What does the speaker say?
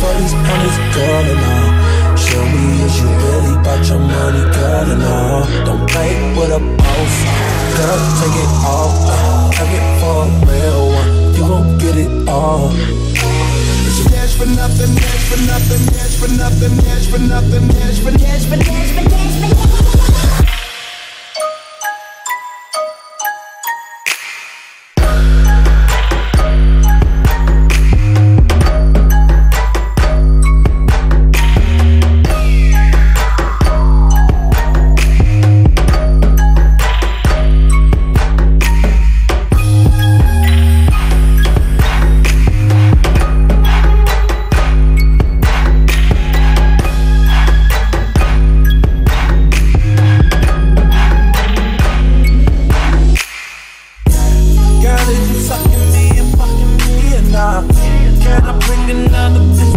for these hundreds, girl, and all. Show me is you really about your money, girl, and all. Don't play with a boss, girl, take it all. Take it for a real one, you gon' get it all. Dash for nothing, dash for nothing, dash for nothing, dash for nothing, dash for dash for dash for dash for. can I bring another